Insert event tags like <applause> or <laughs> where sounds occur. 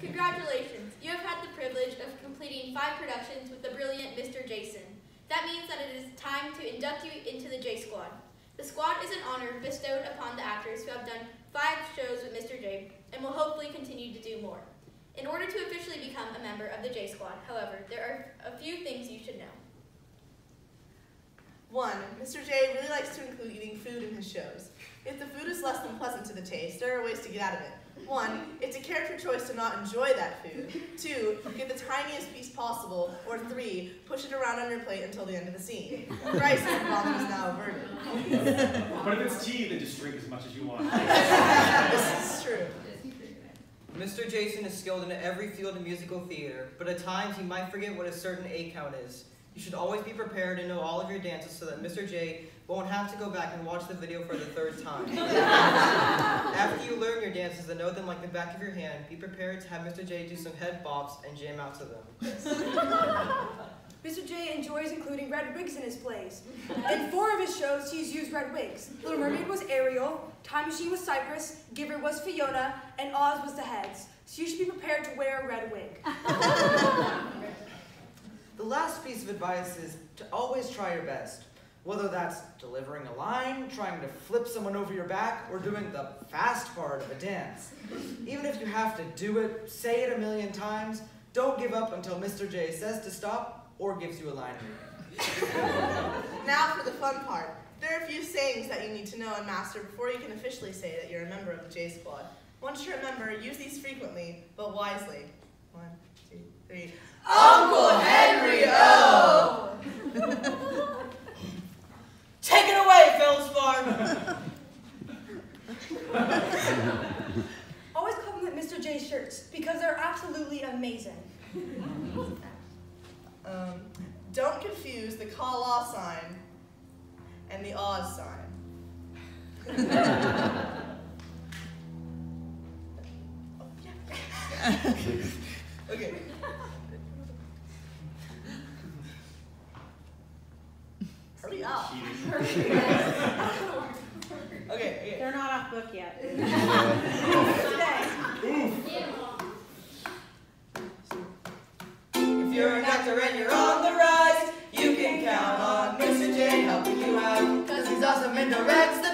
Congratulations, you have had the privilege of completing five productions with the brilliant Mr. Jason. That means that it is time to induct you into the J Squad. The squad is an honor bestowed upon the actors who have done five shows with Mr. J and will hopefully continue to do more. In order to officially become a member of the J Squad, however, there are a few things you should know. One, Mr. J really likes to include eating food in his shows. If the food is less than pleasant to the taste, there are ways to get out of it. One, it's a character choice to not enjoy that food. Two, get the tiniest piece possible. Or three, push it around on your plate until the end of the scene. Bryce's problem is now averted. <laughs> but if it's tea, then just drink as much as you want. <laughs> this is true. Mr. Jason is skilled in every field of musical theater, but at times he might forget what a certain eight count is. You should always be prepared and know all of your dances so that Mr. J won't have to go back and watch the video for the third time. <laughs> After you learn your dances and know them like the back of your hand, be prepared to have Mr. J do some head bops and jam out to them. Mr. J enjoys including red wigs in his plays. In four of his shows, he's used red wigs. Little Mermaid was Ariel, Time Machine was Cypress, Giver was Fiona, and Oz was the heads. So you should be prepared to wear a red wig. <laughs> The last piece of advice is to always try your best. Whether that's delivering a line, trying to flip someone over your back, or doing the fast part of a dance. Even if you have to do it, say it a million times, don't give up until Mr. J says to stop or gives you a line. now for the fun part. There are a few sayings that you need to know and master before you can officially say that you're a member of the J Squad. Once you're a member, use these frequently, but wisely. One, two, three. Uncle Always compliment Mr. J's shirts because they're absolutely amazing. Um, don't confuse the call law sign and the Oz sign. <laughs> okay. Hurry up. <laughs> okay, okay. They're not off book yet. <laughs> if you're an actor and you're on the rise, you can count on Mr. J helping you out. Cause he's awesome and directs